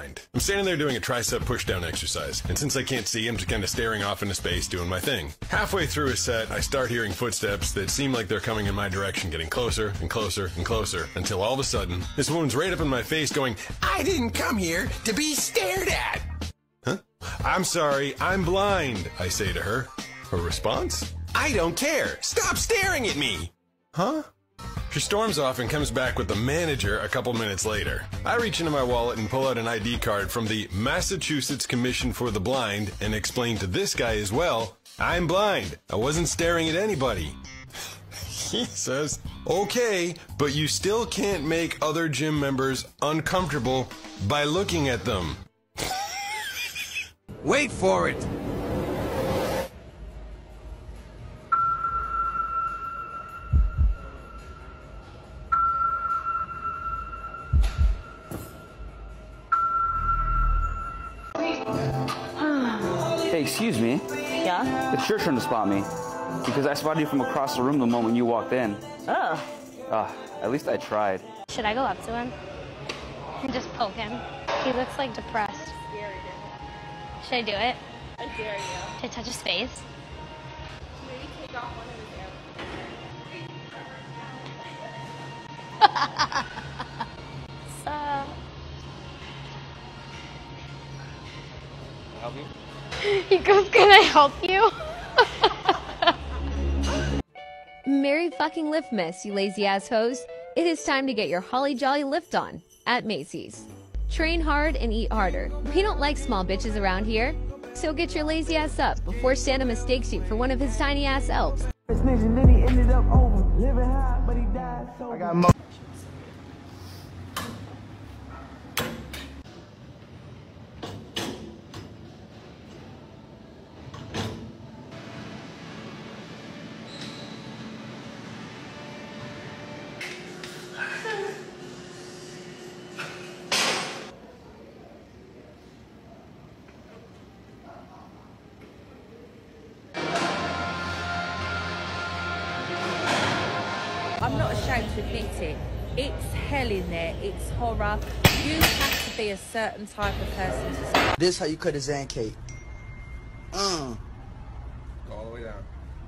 blind. I'm standing there doing a tricep pushdown exercise, and since I can't see, I'm just kind of staring off into space doing my thing. Halfway through a set, I start hearing footsteps that seem like they're coming in my direction, getting closer and closer and closer, until all of a sudden, this woman's right up in my face going, I didn't come here to be stared at! Huh? I'm sorry, I'm blind, I say to her. Her response? I don't care! Stop staring at me! Huh? She storms off and comes back with the manager a couple minutes later. I reach into my wallet and pull out an ID card from the Massachusetts Commission for the Blind and explain to this guy as well, I'm blind. I wasn't staring at anybody. he says, okay, but you still can't make other gym members uncomfortable by looking at them. Wait for it! Hey, excuse me. Yeah? It's your turn to spot me. Because I spotted you from across the room the moment you walked in. Oh. Ah, at least I tried. Should I go up to him and just poke him? He looks like depressed. Should I do it? I dare you. Should I touch his face? Maybe take off one of his So, he goes, Can I help you? Merry fucking lift miss, you lazy ass hoes. It is time to get your holly jolly lift on at Macy's. Train hard and eat harder. We don't like small bitches around here. So get your lazy ass up before Santa mistakes you for one of his tiny ass elves. I'm not ashamed to admit it. It's hell in there. It's horror. You have to be a certain type of person to say. This how you cut a Zan cake. Mm. All the way down.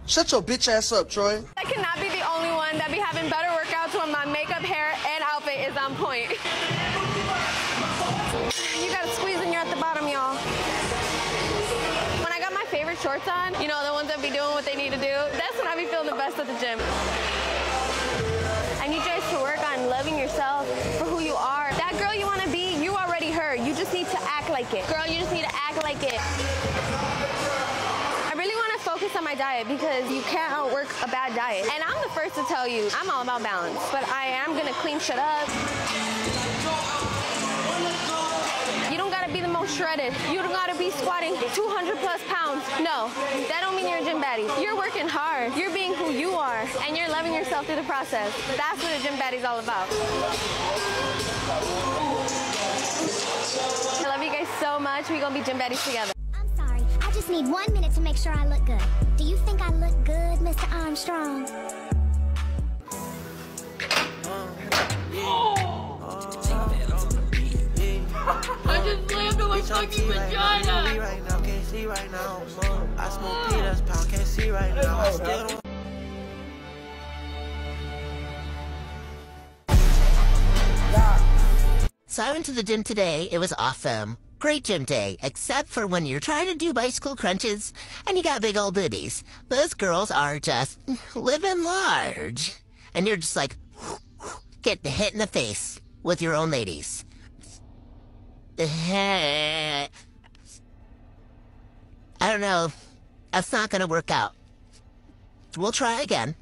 Shut your bitch ass up, Troy. I cannot be the only one that be having better workouts when my makeup, hair, and outfit is on point. You gotta squeeze when you're at the bottom, y'all. When I got my favorite shorts on, you know, the ones that be doing what they need to do, that's when I be feeling the best at the gym. To work on loving yourself for who you are. That girl you wanna be, you already her. You just need to act like it. Girl, you just need to act like it. I really want to focus on my diet because you can't outwork a bad diet. And I'm the first to tell you, I'm all about balance. But I am gonna clean shit up. Don't gotta be the most shredded. You don't gotta be squatting 200 plus pounds. No, that don't mean you're a gym baddie. You're working hard. You're being who you are, and you're loving yourself through the process. That's what a gym baddie's all about. I love you guys so much. We gonna be gym baddies together. I'm sorry. I just need one minute to make sure I look good. Do you think I look good, Mr. Armstrong? I my fucking vagina. right now, can't see right now. I smoke ah. peanuts, pound, can't see right now. I still don't So I went to the gym today. It was awesome. Great gym day, except for when you're trying to do bicycle crunches and you got big old boobies. Those girls are just living large. And you're just like, get hit in the face with your own ladies. I don't know. That's not gonna work out. We'll try again.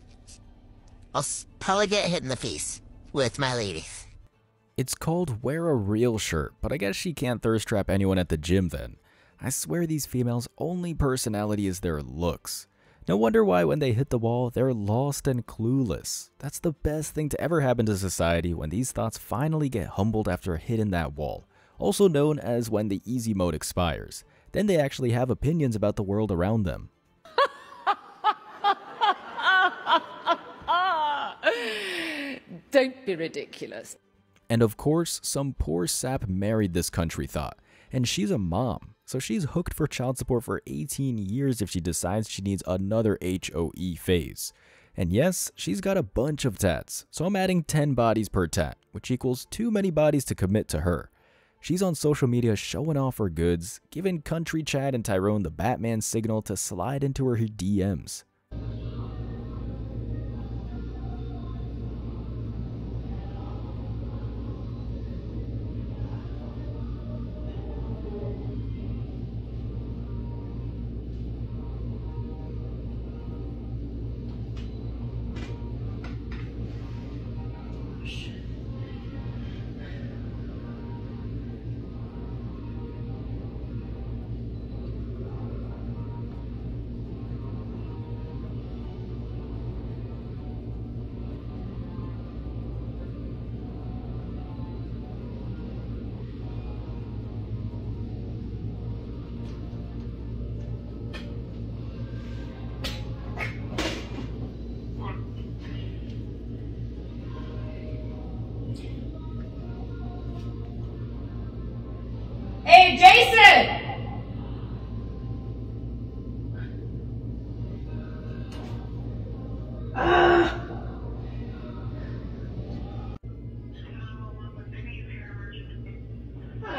I'll probably get hit in the face with my ladies. It's called Wear a Real Shirt, but I guess she can't thirst trap anyone at the gym then. I swear these females' only personality is their looks. No wonder why when they hit the wall, they're lost and clueless. That's the best thing to ever happen to society when these thoughts finally get humbled after hitting that wall, also known as when the easy mode expires. Then they actually have opinions about the world around them. Don't be ridiculous. And of course, some poor sap married this country thought. And she's a mom, so she's hooked for child support for 18 years if she decides she needs another HOE phase. And yes, she's got a bunch of tats, so I'm adding 10 bodies per tat, which equals too many bodies to commit to her. She's on social media showing off her goods, giving Country Chad and Tyrone the Batman signal to slide into her DMs.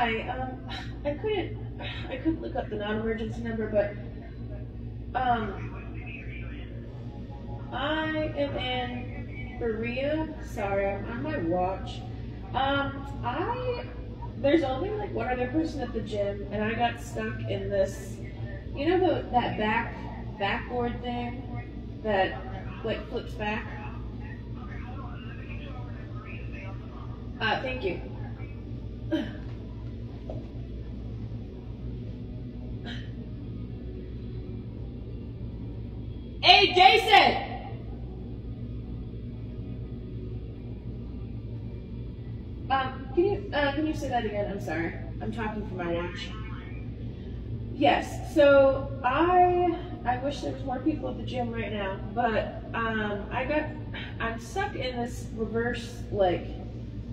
Hi, um, I couldn't, I couldn't look up the non-emergency number, but, um, I am in Berea. Sorry, I'm on my watch. Um, I there's only like one other person at the gym, and I got stuck in this. You know the that back backboard thing that like flips back. Uh, thank you. Hey, Jason! Um, can you uh, can you say that again? I'm sorry. I'm talking for my watch. Yes. So I I wish there was more people at the gym right now, but um, I got I'm stuck in this reverse like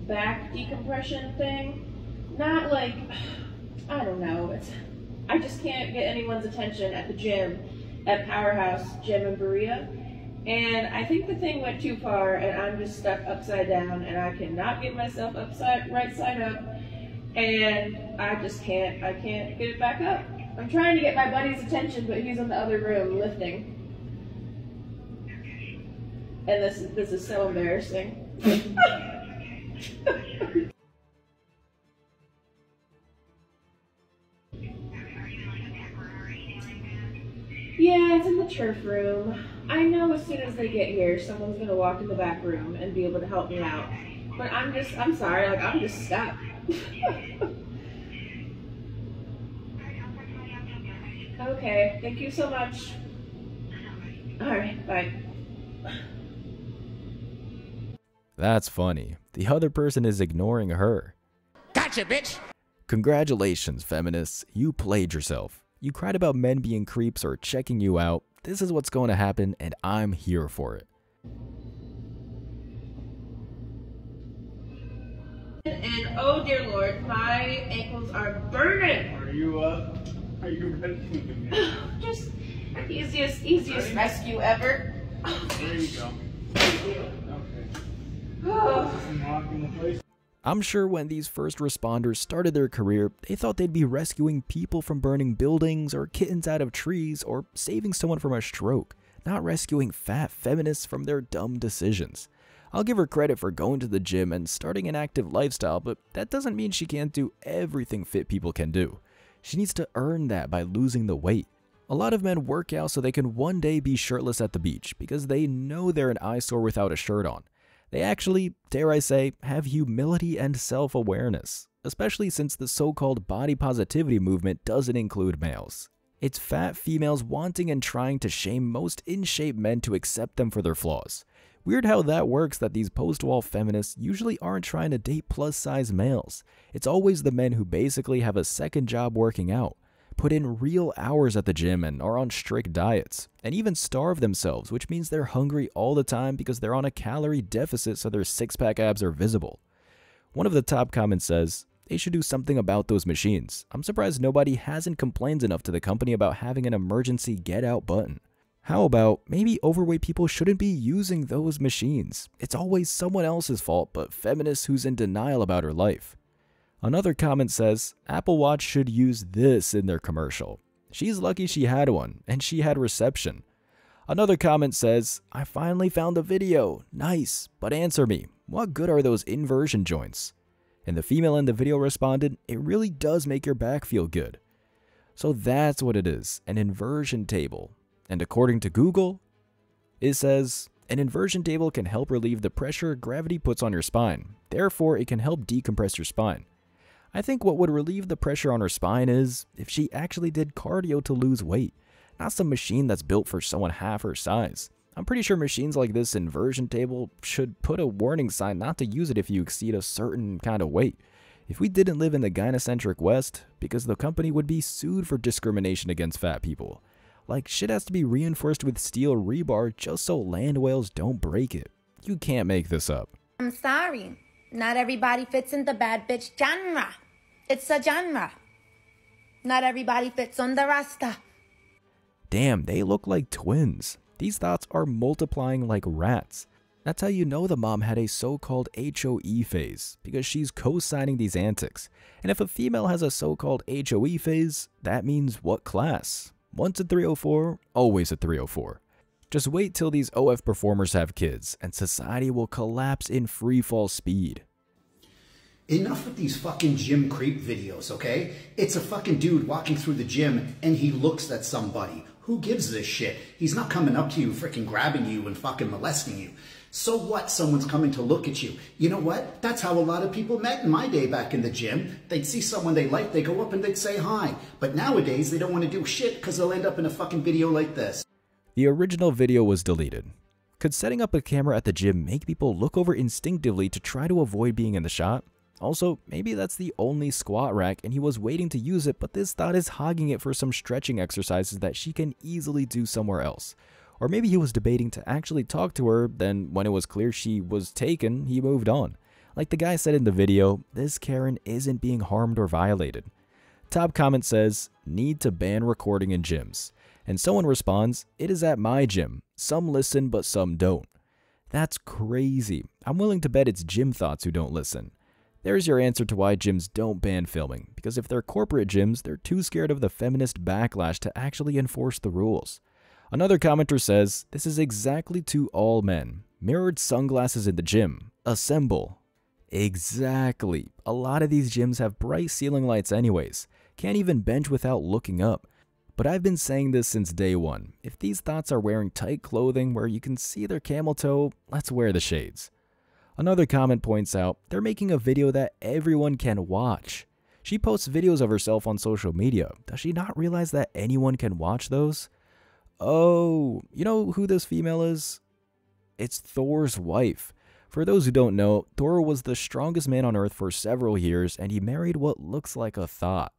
back decompression thing. Not like I don't know. It's I just can't get anyone's attention at the gym at Powerhouse Gym in Berea. And I think the thing went too far, and I'm just stuck upside down, and I cannot get myself upside right side up, and I just can't. I can't get it back up. I'm trying to get my buddy's attention, but he's in the other room lifting. And this this is so embarrassing. turf room. I know as soon as they get here, someone's gonna walk in the back room and be able to help me out. But I'm just, I'm sorry, like, I'm just stuck. okay, thank you so much. Alright, bye. That's funny. The other person is ignoring her. Gotcha, bitch! Congratulations, feminists. You played yourself. You cried about men being creeps or checking you out. This is what's going to happen, and I'm here for it. And oh dear lord, my ankles are burning. Are you, uh, are you ready? Just easiest, easiest rescue ever. There you go. Thank you. Okay. Unlocking the place. I'm sure when these first responders started their career, they thought they'd be rescuing people from burning buildings or kittens out of trees or saving someone from a stroke, not rescuing fat feminists from their dumb decisions. I'll give her credit for going to the gym and starting an active lifestyle, but that doesn't mean she can't do everything fit people can do. She needs to earn that by losing the weight. A lot of men work out so they can one day be shirtless at the beach because they know they're an eyesore without a shirt on. They actually, dare I say, have humility and self awareness, especially since the so called body positivity movement doesn't include males. It's fat females wanting and trying to shame most in shape men to accept them for their flaws. Weird how that works that these post wall feminists usually aren't trying to date plus size males. It's always the men who basically have a second job working out, put in real hours at the gym and are on strict diets, and even starve themselves, which means they're hungry all the time because they're on a calorie deficit so their six pack abs are visible. One of the top comments says, they should do something about those machines. I'm surprised nobody hasn't complained enough to the company about having an emergency get out button. How about maybe overweight people shouldn't be using those machines? It's always someone else's fault but feminists who's in denial about her life. Another comment says Apple Watch should use this in their commercial. She's lucky she had one, and she had reception. Another comment says, I finally found the video. Nice, but answer me, what good are those inversion joints? And the female in the video responded, It really does make your back feel good. So that's what it is an inversion table. And according to Google, it says, an inversion table can help relieve the pressure gravity puts on your spine. Therefore, it can help decompress your spine. I think what would relieve the pressure on her spine is if she actually did cardio to lose weight, not some machine that's built for someone half her size. I'm pretty sure machines like this inversion table should put a warning sign not to use it if you exceed a certain kind of weight. If we didn't live in the gynocentric West, because the company would be sued for discrimination against fat people. Like, shit has to be reinforced with steel rebar just so land whales don't break it. You can't make this up. I'm sorry. Not everybody fits in the bad bitch genre. It's a genre. Not everybody fits on the rasta. Damn, they look like twins. These thoughts are multiplying like rats. That's how you know the mom had a so called HOE phase, because she's co signing these antics. And if a female has a so called HOE phase, that means what class? Once a 304, always a 304. Just wait till these OF performers have kids, and society will collapse in free fall speed. Enough with these fucking gym creep videos, okay? It's a fucking dude walking through the gym and he looks at somebody. Who gives this shit? He's not coming up to you, freaking grabbing you and fucking molesting you. So what? Someone's coming to look at you. You know what? That's how a lot of people met in my day back in the gym. They'd see someone they liked, they go up and they'd say hi. But nowadays, they don't want to do shit because they'll end up in a fucking video like this. The original video was deleted. Could setting up a camera at the gym make people look over instinctively to try to avoid being in the shot? Also, maybe that's the only squat rack and he was waiting to use it, but this thought is hogging it for some stretching exercises that she can easily do somewhere else. Or maybe he was debating to actually talk to her, then when it was clear she was taken, he moved on. Like the guy said in the video, this Karen isn't being harmed or violated. Top comment says, need to ban recording in gyms. And someone responds, it is at my gym. Some listen, but some don't. That's crazy. I'm willing to bet it's gym thoughts who don't listen. There's your answer to why gyms don't ban filming, because if they're corporate gyms, they're too scared of the feminist backlash to actually enforce the rules. Another commenter says, This is exactly to all men. Mirrored sunglasses in the gym. Assemble. Exactly. A lot of these gyms have bright ceiling lights, anyways. Can't even bench without looking up. But I've been saying this since day one. If these thoughts are wearing tight clothing where you can see their camel toe, let's wear the shades. Another comment points out they're making a video that everyone can watch. She posts videos of herself on social media. Does she not realize that anyone can watch those? Oh, you know who this female is? It's Thor's wife. For those who don't know, Thor was the strongest man on Earth for several years, and he married what looks like a thought.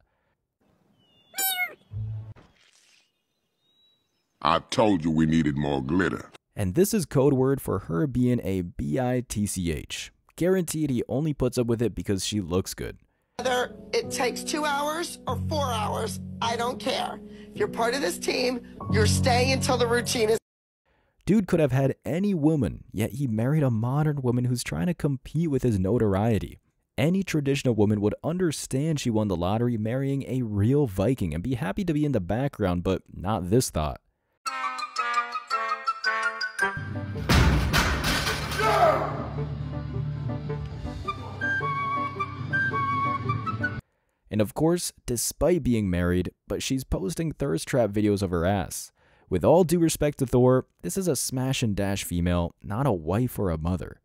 I told you we needed more glitter. And this is code word for her being a bitch. Guaranteed he only puts up with it because she looks good. Whether it takes two hours or four hours, I don't care. If you're part of this team, you're staying until the routine is. Dude could have had any woman, yet he married a modern woman who's trying to compete with his notoriety. Any traditional woman would understand she won the lottery marrying a real Viking and be happy to be in the background, but not this thought. And of course, despite being married, but she's posting thirst trap videos of her ass. With all due respect to Thor, this is a smash and dash female, not a wife or a mother.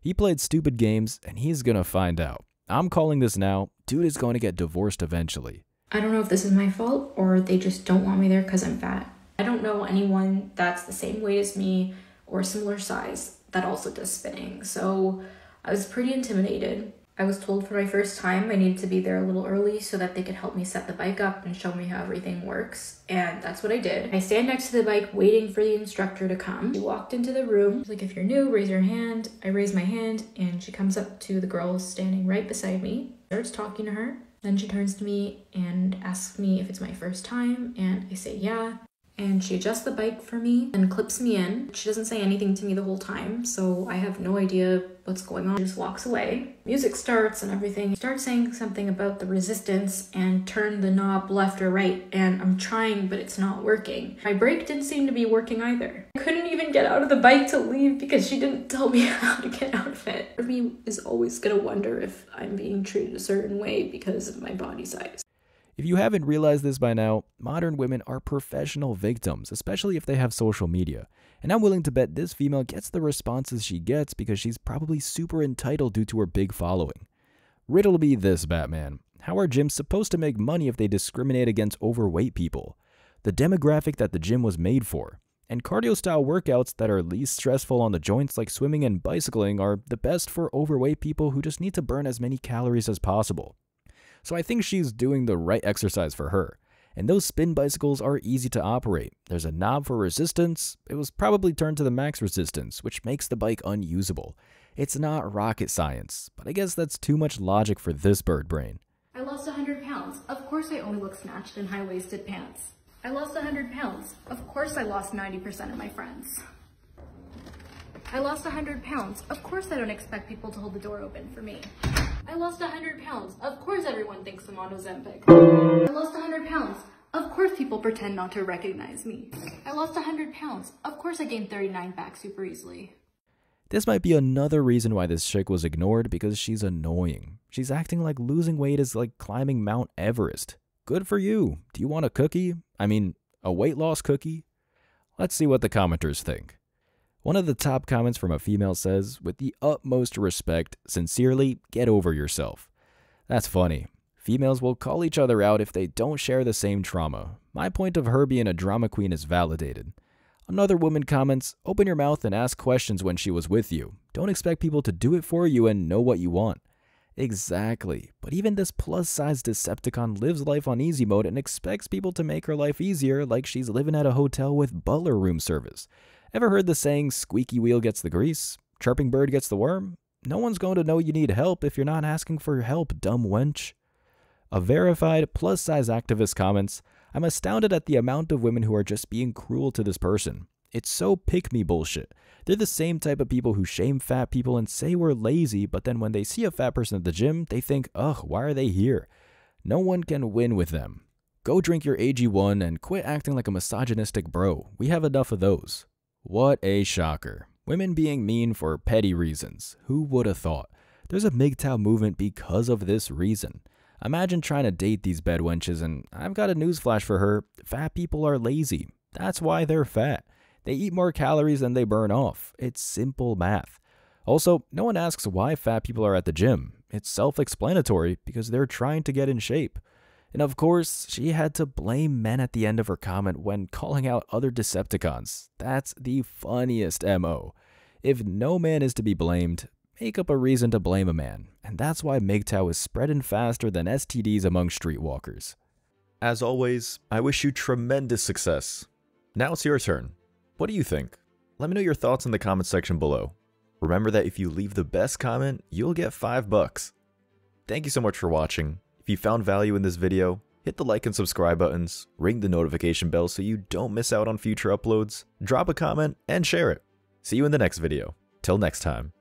He played stupid games, and he's gonna find out. I'm calling this now. Dude is going to get divorced eventually. I don't know if this is my fault or they just don't want me there because I'm fat. I don't know anyone that's the same weight as me or similar size that also does spinning, so I was pretty intimidated. I was told for my first time I needed to be there a little early so that they could help me set the bike up and show me how everything works. And that's what I did. I stand next to the bike waiting for the instructor to come. She walked into the room. She's like, if you're new, raise your hand. I raise my hand and she comes up to the girl standing right beside me, starts talking to her. Then she turns to me and asks me if it's my first time, and I say yeah and she adjusts the bike for me and clips me in. She doesn't say anything to me the whole time, so I have no idea what's going on. She just walks away. Music starts and everything. She starts saying something about the resistance and turn the knob left or right, and I'm trying, but it's not working. My brake didn't seem to be working either. I couldn't even get out of the bike to leave because she didn't tell me how to get out of it. Me is always gonna wonder if I'm being treated a certain way because of my body size. If you haven't realized this by now, modern women are professional victims, especially if they have social media. And I'm willing to bet this female gets the responses she gets because she's probably super entitled due to her big following. Riddle be this, Batman. How are gyms supposed to make money if they discriminate against overweight people? The demographic that the gym was made for. And cardio style workouts that are least stressful on the joints, like swimming and bicycling, are the best for overweight people who just need to burn as many calories as possible. So I think she's doing the right exercise for her. And those spin bicycles are easy to operate. There's a knob for resistance. It was probably turned to the max resistance, which makes the bike unusable. It's not rocket science, but I guess that's too much logic for this bird brain. I lost 100 pounds. Of course I only look snatched in high-waisted pants. I lost 100 pounds. Of course I lost 90% of my friends. I lost 100 pounds. Of course I don't expect people to hold the door open for me. I lost 100 pounds. Of course everyone thinks I'm on Ozempic. I lost 100 pounds. Of course people pretend not to recognize me. I lost 100 pounds. Of course I gained 39 back super easily. This might be another reason why this chick was ignored because she's annoying. She's acting like losing weight is like climbing Mount Everest. Good for you. Do you want a cookie? I mean, a weight loss cookie? Let's see what the commenters think. One of the top comments from a female says, with the utmost respect, sincerely, get over yourself. That's funny. Females will call each other out if they don't share the same trauma. My point of her being a drama queen is validated. Another woman comments, open your mouth and ask questions when she was with you. Don't expect people to do it for you and know what you want. Exactly. But even this plus size Decepticon lives life on easy mode and expects people to make her life easier like she's living at a hotel with butler room service. Ever heard the saying, squeaky wheel gets the grease, chirping bird gets the worm? No one's going to know you need help if you're not asking for help, dumb wench. A verified plus size activist comments, I'm astounded at the amount of women who are just being cruel to this person. It's so pick me bullshit. They're the same type of people who shame fat people and say we're lazy, but then when they see a fat person at the gym, they think, ugh, why are they here? No one can win with them. Go drink your AG1 and quit acting like a misogynistic bro. We have enough of those. What a shocker. Women being mean for petty reasons. Who would have thought? There's a MGTOW movement because of this reason. Imagine trying to date these bedwenches, and I've got a newsflash for her fat people are lazy. That's why they're fat. They eat more calories than they burn off. It's simple math. Also, no one asks why fat people are at the gym. It's self explanatory because they're trying to get in shape. And of course, she had to blame men at the end of her comment when calling out other Decepticons. That's the funniest MO. If no man is to be blamed, make up a reason to blame a man. And that's why MGTOW is spreading faster than STDs among streetwalkers. As always, I wish you tremendous success. Now it's your turn. What do you think? Let me know your thoughts in the comment section below. Remember that if you leave the best comment, you'll get 5 bucks. Thank you so much for watching. If you found value in this video, hit the like and subscribe buttons, ring the notification bell so you don't miss out on future uploads, drop a comment, and share it. See you in the next video. Till next time.